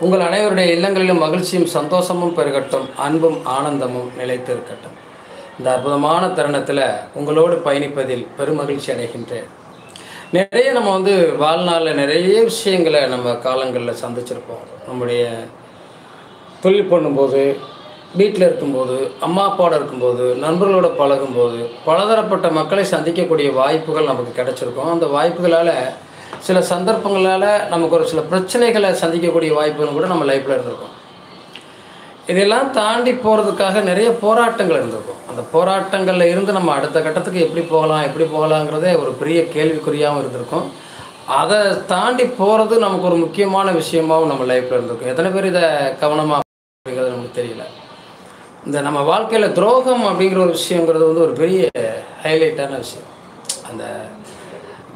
உங்கள் அனைவருடைய இல்லங்களிலும் மகிழ்ச்சியும் சந்தோஷமும் பெருகட்டும் அன்பும் ஆனந்தமும் நிலைத்து இருக்கட்டும் இந்த அற்புதமான தருணத்தில் உங்களோடு பயணிப்பதில் பெருமகிழ்ச்சி அடைகின்றேன். நிறைய நம்ம வந்து வாழ்நாளில் நிறைய விஷயங்களை நம்ம காலங்களில் சந்திச்சிருப்போம். நம்முடைய தொழில் பண்ணும்போது வீட்டில் இருக்கும்போது அம்மா அப்பாவோட இருக்கும்போது நண்பர்களோட பழகும்போது பலதரப்பட்ட மக்களை சந்திக்கக்கூடிய வாய்ப்புகள் நமக்கு கிடச்சிருக்கும். அந்த வாய்ப்புகளால் சில சந்தர்ப்பங்களால் நமக்கு ஒரு சில பிரச்சனைகளை சந்திக்கக்கூடிய வாய்ப்புகள் கூட நம்ம லைஃப்பில் இருந்திருக்கும். இதெல்லாம் தாண்டி போகிறதுக்காக நிறைய போராட்டங்கள் இருந்திருக்கும். அந்த போராட்டங்களில் இருந்து நம்ம அடுத்த கட்டத்துக்கு எப்படி போகலாம் எப்படி போகலாங்கிறதே ஒரு பெரிய கேள்விக்குறியாகவும் இருந்திருக்கும். அதை தாண்டி போகிறது நமக்கு ஒரு முக்கியமான விஷயமாகவும் நம்ம லைஃப்பில் இருந்திருக்கும். எத்தனை பேர் இதை கவனமாக அப்படிங்கிறது நமக்கு தெரியல. இந்த நம்ம வாழ்க்கையில் துரோகம் அப்படிங்கிற ஒரு விஷயங்கிறது வந்து ஒரு பெரிய ஹைலைட்டான விஷயம். அந்த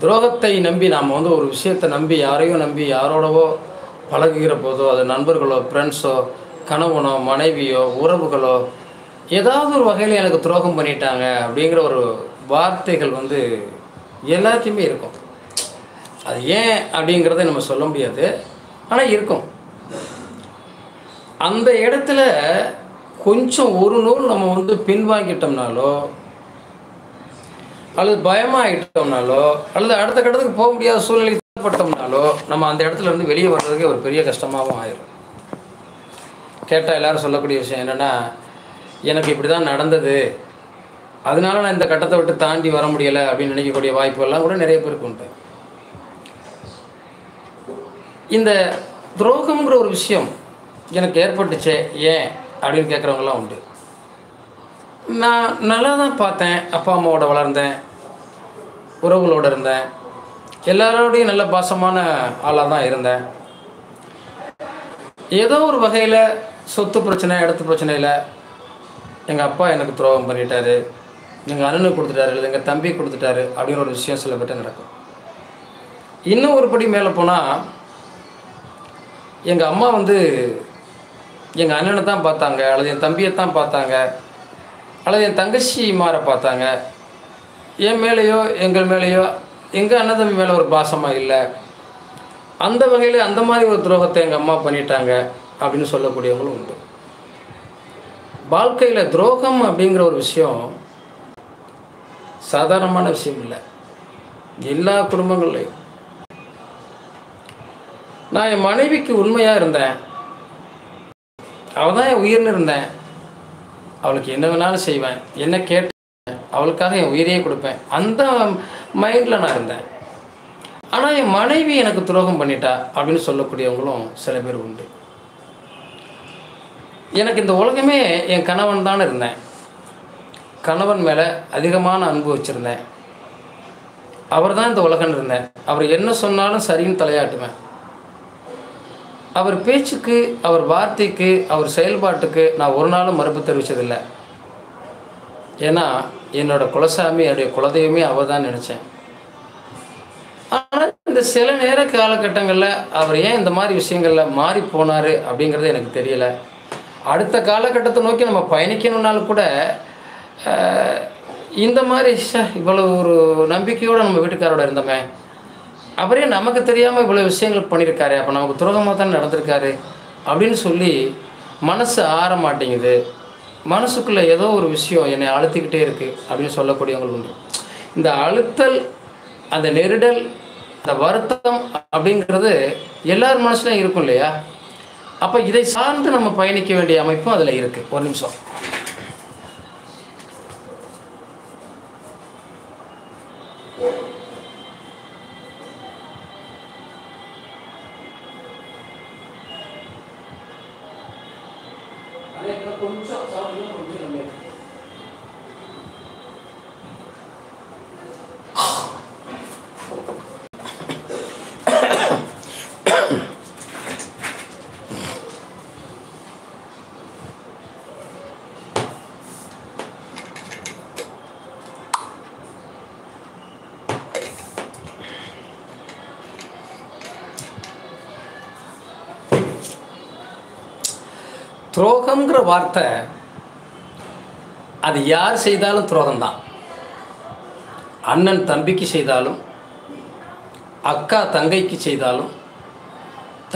துரோகத்தை நம்பி நாம் வந்து ஒரு விஷயத்தை நம்பி யாரையும் நம்பி யாரோடவோ பழகுகிற போதோ அது நண்பர்களோ ஃப்ரெண்ட்ஸோ கணவனோ மனைவியோ உறவுகளோ ஏதாவது ஒரு வகையில் எனக்கு துரோகம் பண்ணிட்டாங்க அப்படிங்கிற ஒரு வார்த்தைகள் வந்து எல்லாத்தையுமே இருக்கும். அது ஏன் அப்படிங்கிறத நம்ம சொல்ல முடியாது ஆனால் இருக்கும். அந்த இடத்துல கொஞ்சம் ஒரு நூல் நம்ம வந்து பின்வாங்கிட்டோம்னாலோ அல்லது பயமாகிட்டோம்னாலோ அல்லது அடுத்த கட்டத்துக்கு போக முடியாத சூழ்நிலை தள்ளப்பட்டோம்னாலோ நம்ம அந்த இடத்துல இருந்து வெளியே வர்றதுக்கே ஒரு பெரிய கஷ்டமாகவும் ஆயிடும் கேட்டால் எல்லாரும் சொல்லக்கூடிய விஷயம் என்னென்னா எனக்கு இப்படி தான் நடந்தது. அதனால நான் இந்த கட்டத்தை விட்டு தாண்டி வர முடியலை அப்படின்னு நினைக்கக்கூடிய வாய்ப்புகள்லாம் கூட நிறைய பேருக்கு உண்டு. இந்த துரோகம்ங்கிற ஒரு விஷயம் எனக்கு ஏற்பட்டுச்சே ஏன் அப்படின்னு கேட்குறவங்களாம் உண்டு. நான் நல்லா தான் பார்த்தேன் அப்பா அம்மாவோட வளர்ந்தேன் உறவுகளோடு இருந்தேன். எல்லாரோடையும் நல்ல பாசமான ஆளாக தான் இருந்தேன். ஏதோ ஒரு வகையில் சொத்து பிரச்சனை இடத்து பிரச்சனையில் எங்கள் அப்பா எனக்கு துரோகம் பண்ணிட்டாரு எங்கள் அண்ணனுக்கு கொடுத்துட்டாரு இல்லை எங்கள் தம்பி கொடுத்துட்டாரு அப்படிங்கிற ஒரு விஷயம் சில பேர்ட்ட நடக்கும். இன்னும் ஒரு படி மேலே போனால் எங்கள் அம்மா வந்து எங்கள் அண்ணனை தான் பார்த்தாங்க அல்லது என் தம்பியை தான் பார்த்தாங்க அல்லது என் தங்கச்சி மாற பார்த்தாங்க. என் மேலேயோ எங்கள் மேலேயோ எங்கள் அண்ணதம்பி மேலே ஒரு பாசமாக இல்லை. அந்த வகையில் அந்த மாதிரி ஒரு துரோகத்தை எங்கள் அம்மா பண்ணிட்டாங்க அப்படின்னு சொல்லக்கூடியவங்களும் உண்டு. வாழ்க்கையில் துரோகம் அப்படிங்கிற ஒரு விஷயம் சாதாரணமான விஷயம் இல்லை. எல்லா குடும்பங்கள்லையும். நான் என் மனைவிக்கு உண்மையாக இருந்தேன். அவள் தான் என் உயிர்னு இருந்தேன். அவளுக்கு என்ன வேணாலும் செய்வேன். என்ன கேட்டேன் அவளுக்காக என் உயிரையே கொடுப்பேன். அந்த மைண்டில் நான் இருந்தேன். ஆனால் என் மனைவி எனக்கு துரோகம் பண்ணிட்டா அப்படின்னு சொல்லக்கூடியவங்களும் சில பேர் உண்டு. எனக்கு இந்த உலகமே என் கணவன் தான் இருந்தேன். கணவன் மேலே அதிகமான அன்பு வச்சுருந்தேன். அவர் தான் இந்த உலகன்னு இருந்தேன். அவர் என்ன சொன்னாலும் சரின்னு தலையாட்டுவேன். அவர் பேச்சுக்கு அவர் வார்த்தைக்கு அவர் செயல்பாட்டுக்கு நான் ஒரு நாளும் மறுப்பு தெரிவித்ததில்லை ஏன்னா என்னோட குலசாமி என்னுடைய குலதெய்வமே அவ தான் நினச்சேன். ஆனால் இந்த சில நேர காலகட்டங்களில் அவர் ஏன் இந்த மாதிரி விஷயங்களில் மாறி போனார் அப்படிங்கிறது எனக்கு தெரியல. அடுத்த காலகட்டத்தை நோக்கி நம்ம பயணிக்கணும்னாலும் கூட இந்த மாதிரி இவ்வளோ ஒரு நம்பிக்கையோடு நம்ம வீட்டுக்காரோட இருந்தோமே. அவரே நமக்கு தெரியாமல் இவ்வளோ விஷயங்கள் பண்ணியிருக்காரு அப்போ நமக்கு துரோகமாக தான் நடந்திருக்காரு அப்படின்னு சொல்லி மனசு ஆற மாட்டேங்குது. மனசுக்குள்ளே ஏதோ ஒரு விஷயம் என்னை அழுத்திக்கிட்டே இருக்குது அப்படின்னு சொல்லக்கூடியவங்க உண்டு. இந்த அழுத்தல் அந்த நெருடல் அந்த வருத்தம் அப்படிங்கிறது எல்லார் மனசுலையும் இருக்கும் இல்லையா? அப்போ இதை சார்ந்து நம்ம பயணிக்க வேண்டிய அமைப்பும் அதில் இருக்குது ஒரு நிமிஷம். 那个公 nó không. துரோகம்ங்கிற வார்த்தை அது யார் செய்தாலும் துரோகம்தான். அண்ணன் தம்பிக்கு செய்தாலும் அக்கா தங்கைக்கு செய்தாலும்